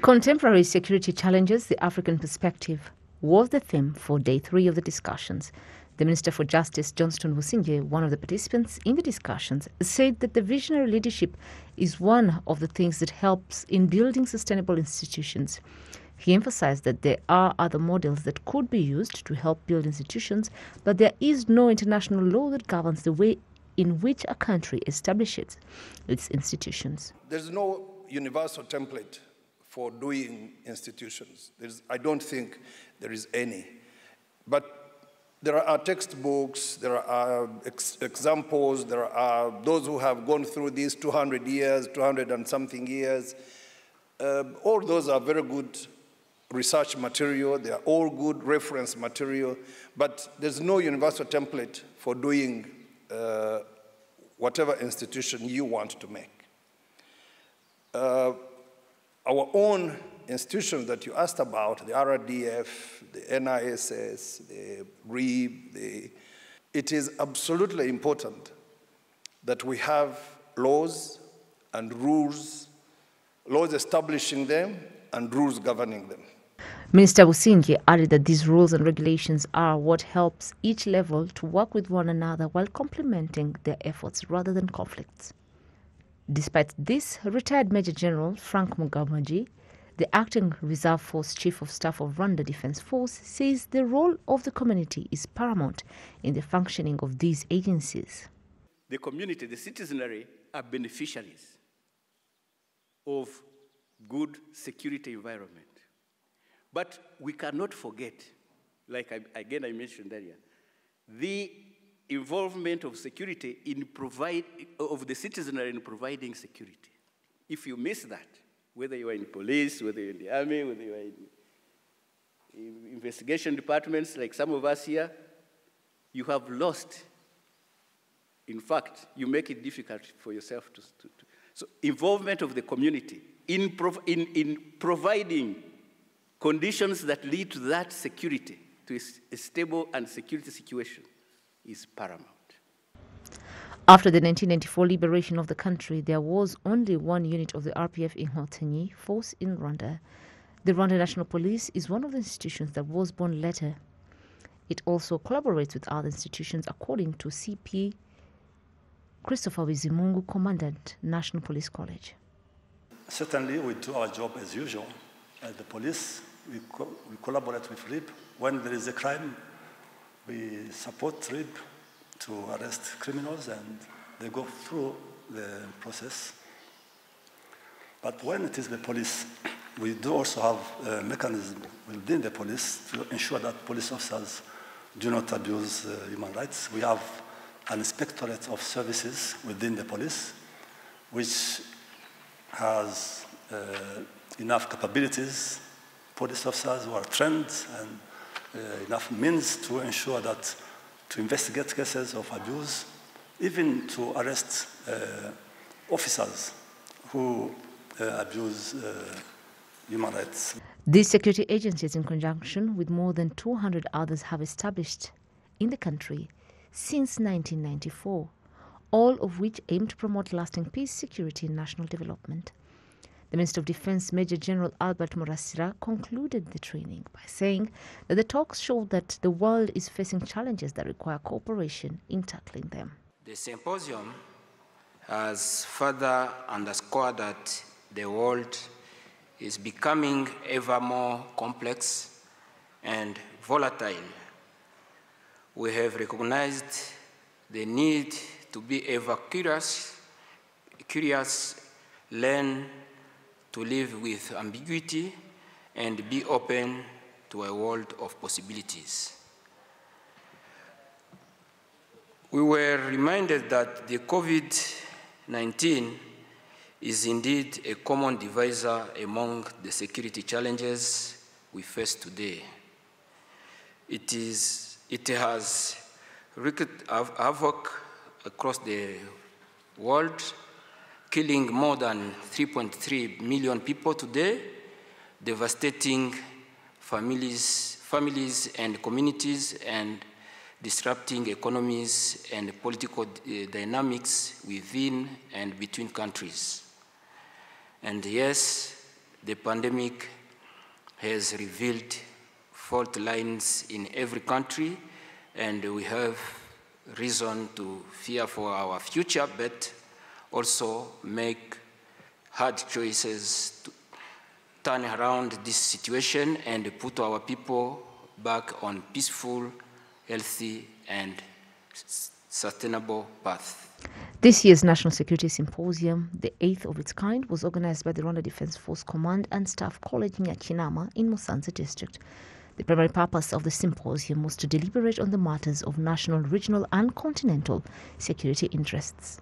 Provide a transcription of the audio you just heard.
Contemporary security challenges, the African perspective, was the theme for day three of the discussions. The Minister for Justice, Johnston Busingye, one of the participants in the discussions, said that the visionary leadership is one of the things that helps in building sustainable institutions. He emphasized that there are other models that could be used to help build institutions, but there is no international law that governs the way in which a country establishes its institutions. There's no universal template for doing institutions. There's, I don't think there is any. But there are textbooks, there are ex examples, there are those who have gone through these 200 years, 200 and something years. Uh, all those are very good research material, they are all good reference material, but there's no universal template for doing uh, whatever institution you want to make. Uh, our own institutions that you asked about, the RRDF, the NISS, the RIB, the, it is absolutely important that we have laws and rules, laws establishing them and rules governing them. Minister Busingye added that these rules and regulations are what helps each level to work with one another while complementing their efforts rather than conflicts. Despite this, retired Major General Frank Mugambage the acting Reserve Force Chief of Staff of Rwanda Defense Force says the role of the community is paramount in the functioning of these agencies. The community, the citizenry, are beneficiaries of good security environment. But we cannot forget, like I, again I mentioned earlier, the involvement of security in provide of the citizenry in providing security. If you miss that, whether you are in police, whether you're in the army, whether you are in, in investigation departments like some of us here, you have lost. In fact, you make it difficult for yourself to. to, to. So, involvement of the community in, prov in, in providing conditions that lead to that security, to a, a stable and security situation, is paramount. After the 1994 liberation of the country, there was only one unit of the RPF in Inkotanyi force in Rwanda. The Rwanda National Police is one of the institutions that was born later. It also collaborates with other institutions according to CP Christopher Bizimungu, Commandant, National Police College. Certainly, we do our job as usual. At the police, we, co we collaborate with RIB. When there is a crime, we support RIB to arrest criminals and they go through the process. But when it is the police, we do also have a mechanism within the police to ensure that police officers do not abuse uh, human rights. We have an inspectorate of services within the police, which has uh, enough capabilities, police officers who are trained and enough means to ensure that to investigate cases of abuse, even to arrest uh, officers who uh, abuse uh, human rights. These security agencies, in conjunction with more than 200 others, have established in the country since 1994, all of which aim to promote lasting peace, security, and national development. The Minister of Defense, Major General Albert Murasira, concluded the training by saying that the talks showed that the world is facing challenges that require cooperation in tackling them. The symposium has further underscored that the world is becoming ever more complex and volatile. We have recognized the need to be ever curious, curious, learn, to live with ambiguity and be open to a world of possibilities. We were reminded that the COVID-19 is indeed a common divisor among the security challenges we face today. It, is, it has wreaked havoc across the world killing more than 3.3 million people today, devastating families, families and communities, and disrupting economies and political uh, dynamics within and between countries. And yes, the pandemic has revealed fault lines in every country, and we have reason to fear for our future, but also make hard choices to turn around this situation and put our people back on peaceful, healthy, and sustainable path. This year's National Security Symposium, the eighth of its kind, was organized by the Rwanda Defense Force Command and Staff College Nyakinama in Musanze district. The primary purpose of the symposium was to deliberate on the matters of national, regional, and continental security interests.